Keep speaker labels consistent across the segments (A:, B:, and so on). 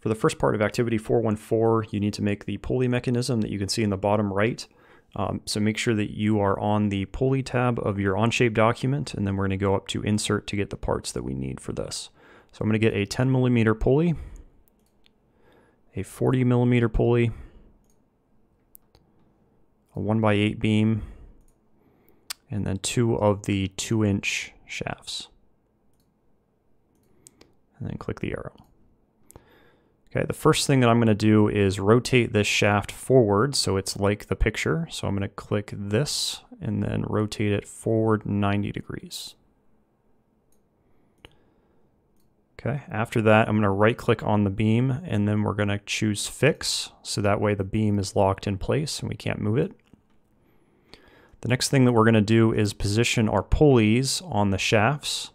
A: For the first part of activity 414, you need to make the pulley mechanism that you can see in the bottom right. Um, so make sure that you are on the pulley tab of your Onshape document, and then we're going to go up to insert to get the parts that we need for this. So I'm going to get a 10 millimeter pulley, a 40 millimeter pulley, a 1 by 8 beam, and then two of the 2 inch shafts. And then click the arrow. Okay, the first thing that I'm going to do is rotate this shaft forward so it's like the picture. So I'm going to click this and then rotate it forward 90 degrees. Okay, after that I'm going to right click on the beam and then we're going to choose fix so that way the beam is locked in place and we can't move it. The next thing that we're going to do is position our pulleys on the shafts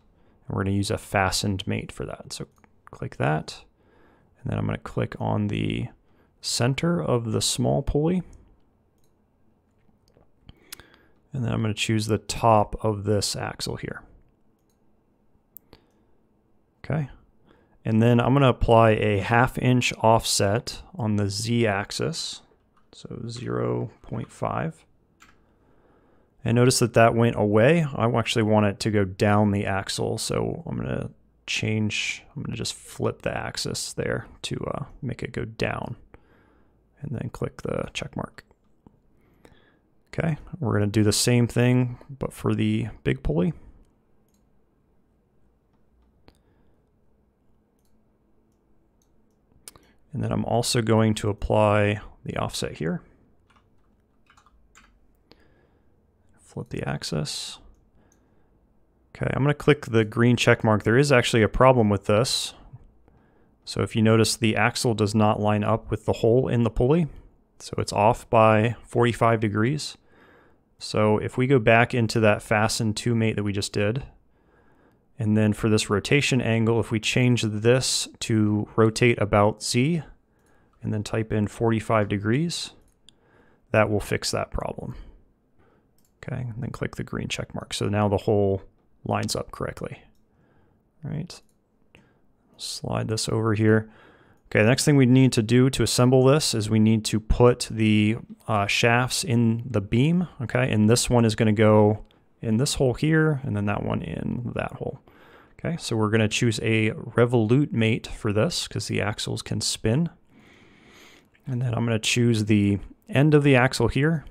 A: and we're going to use a fastened mate for that. So click that. And then I'm going to click on the center of the small pulley. And then I'm going to choose the top of this axle here. Okay. And then I'm going to apply a half inch offset on the Z axis. So 0 0.5. And notice that that went away. I actually want it to go down the axle. So I'm going to change, I'm going to just flip the axis there to uh, make it go down and then click the check mark. Okay, we're going to do the same thing, but for the big pulley. And then I'm also going to apply the offset here. Flip the axis. Okay, I'm going to click the green check mark. There is actually a problem with this. So if you notice the axle does not line up with the hole in the pulley. So it's off by 45 degrees. So if we go back into that fasten to mate that we just did, and then for this rotation angle, if we change this to rotate about Z, and then type in 45 degrees, that will fix that problem. Okay, and then click the green check mark. So now the whole lines up correctly. All right. Slide this over here. Okay, the next thing we need to do to assemble this is we need to put the uh, shafts in the beam, okay? And this one is gonna go in this hole here, and then that one in that hole. Okay, so we're gonna choose a revolute mate for this because the axles can spin. And then I'm gonna choose the end of the axle here,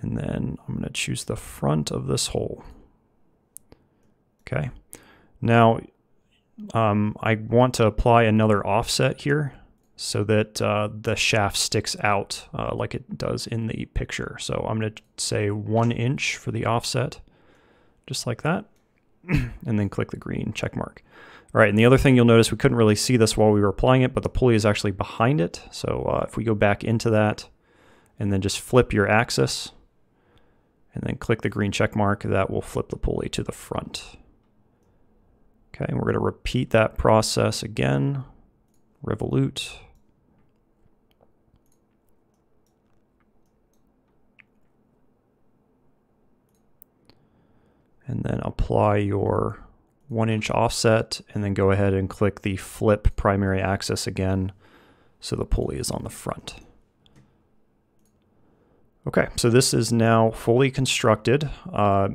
A: and then I'm going to choose the front of this hole. Okay. Now, um, I want to apply another offset here so that uh, the shaft sticks out uh, like it does in the picture. So I'm going to say one inch for the offset, just like that, and then click the green check mark. All right, and the other thing you'll notice, we couldn't really see this while we were applying it, but the pulley is actually behind it. So uh, if we go back into that and then just flip your axis, and click the green check mark, that will flip the pulley to the front. Okay, and we're going to repeat that process again. Revolute. And then apply your one inch offset and then go ahead and click the flip primary axis again so the pulley is on the front. Okay, so this is now fully constructed. Uh,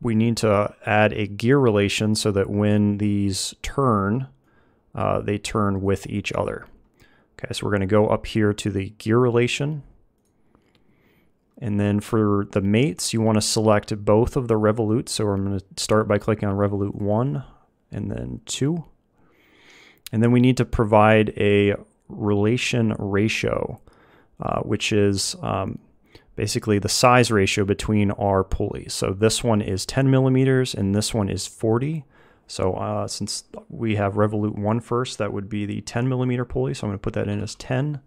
A: we need to add a gear relation so that when these turn, uh, they turn with each other. Okay, so we're going to go up here to the gear relation. And then for the mates, you want to select both of the revolutes. So I'm going to start by clicking on revolute 1 and then 2. And then we need to provide a relation ratio, uh, which is um, basically the size ratio between our pulleys. So this one is 10 millimeters and this one is 40. So uh, since we have Revolute 1 first, that would be the 10 millimeter pulley. So I'm going to put that in as 10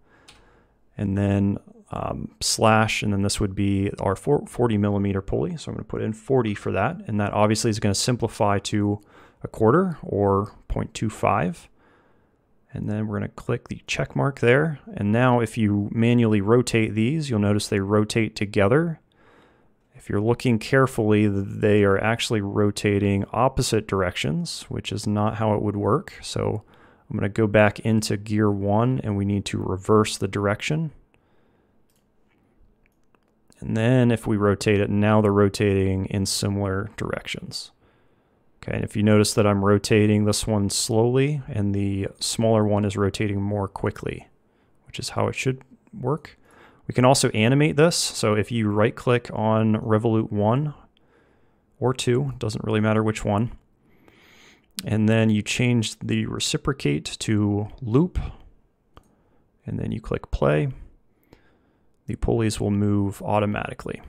A: and then um, slash, and then this would be our 40 millimeter pulley. So I'm going to put in 40 for that. And that obviously is going to simplify to a quarter or 0.25. And then we're going to click the check mark there. And now if you manually rotate these, you'll notice they rotate together. If you're looking carefully, they are actually rotating opposite directions, which is not how it would work. So I'm going to go back into gear one and we need to reverse the direction. And then if we rotate it, now they're rotating in similar directions. Okay, and if you notice that I'm rotating this one slowly and the smaller one is rotating more quickly, which is how it should work. We can also animate this. So if you right click on Revolute 1 or 2, doesn't really matter which one, and then you change the reciprocate to loop, and then you click play, the pulleys will move automatically.